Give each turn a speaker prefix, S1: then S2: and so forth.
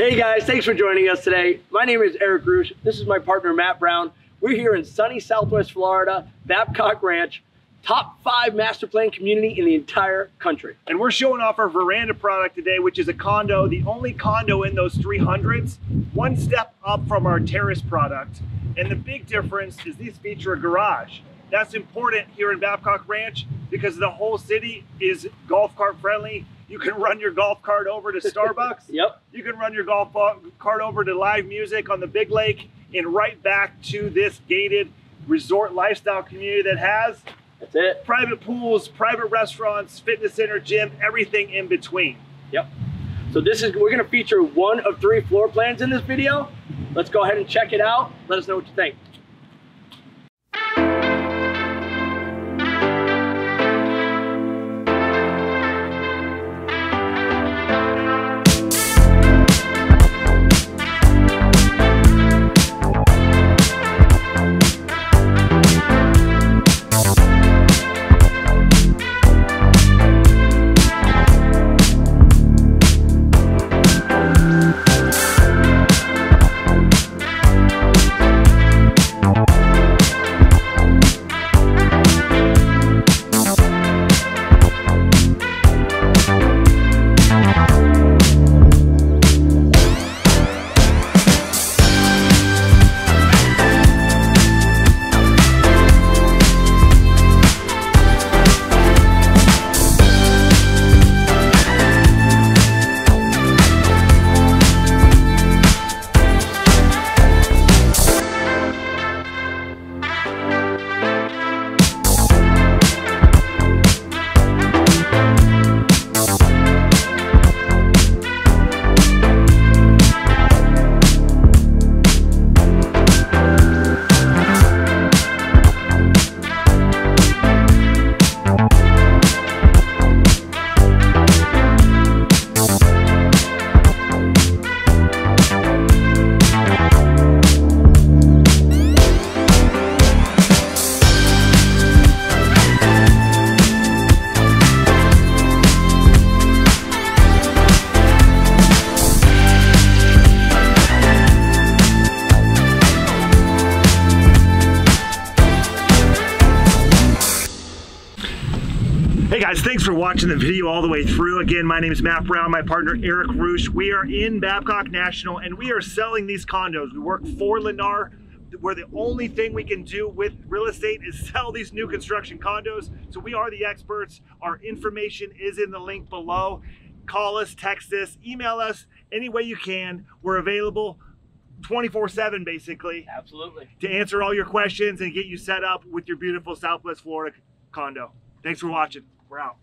S1: Hey guys, thanks for joining us today. My name is Eric Reusch. This is my partner Matt Brown. We're here in sunny Southwest Florida, Babcock Ranch, top five master plan community in the entire country.
S2: And we're showing off our veranda product today, which is a condo, the only condo in those 300s, one step up from our terrace product. And the big difference is these feature a garage. That's important here in Babcock Ranch because the whole city is golf cart friendly. You can run your golf cart over to Starbucks.
S1: yep.
S2: You can run your golf cart over to live music on the big lake and right back to this gated resort lifestyle community that has
S1: that's it.
S2: Private pools, private restaurants, fitness center, gym, everything in between.
S1: Yep. So this is we're going to feature one of three floor plans in this video. Let's go ahead and check it out. Let us know what you think.
S2: Hey guys, thanks for watching the video all the way through. Again, my name is Matt Brown, my partner Eric Reusch. We are in Babcock National and we are selling these condos. We work for Lennar where the only thing we can do with real estate is sell these new construction condos. So we are the experts. Our information is in the link below. Call us, text us, email us, any way you can. We're available 24-7 basically.
S1: Absolutely.
S2: To answer all your questions and get you set up with your beautiful Southwest Florida condo. Thanks for watching. We're out.